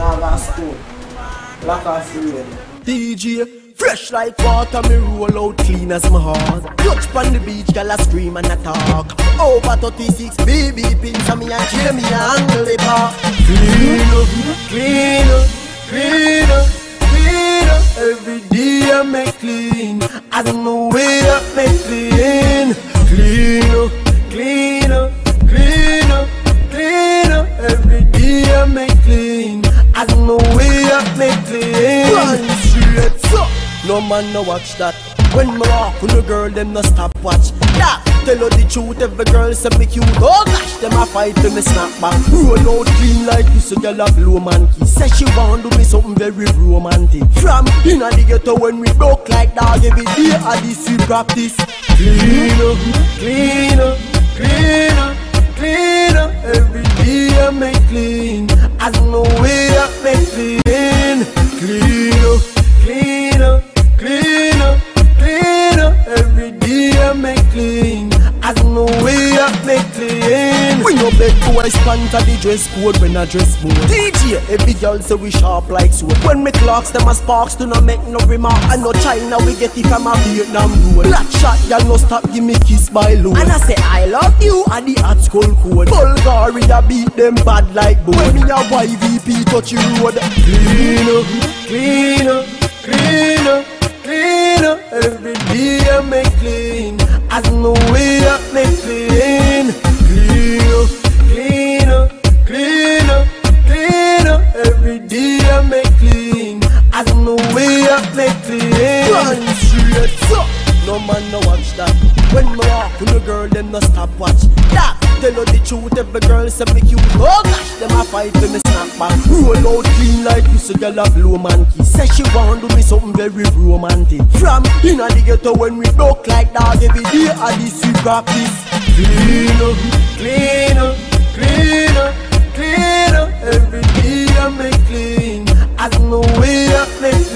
and. DJ Fresh like water, me roll out clean as my heart. Touch on the beach, girl I scream and I talk. Over 36, baby pins on me and Jamie angle the park. Clean up, clean up, clean up, No man no watch that. When me walk with the girl, them no stop watch. Yeah, tell her the truth, every girl say me cute. Oh gosh, them a fight when me snap back. Roll out clean like this, so girl a blow man key. Say she want do me something very romantic. From inna the ghetto when we broke like dog every day, I this we practice. Clean up, clean up, clean up, no beg boys pant at the dress code when I dress mode. DJ, every girl say we sharp like sword. When me clocks them as sparks do not make no remark. I know China we get it from a Vietnam road. Black shot, y'all no stop give me kiss by load. And I say I love you and the hot skull code. Bulgaria beat them bad like boy. When me a YVP touch you road. Clean up, clean up, clean up, clean up. Every day I make clean. I don't know so No man no watch that. When me walk with the girl them no stop watch that. Tell her the truth every girl say me cute. Oh gosh them a fight when me snap back. Roll out clean like this a girl a blue man Say she want do me something very romantic. From inna the ghetto when we broke like that Every day a this we practice Clean up, clean up, clean up, clean up. Every day I make clean. As no way I make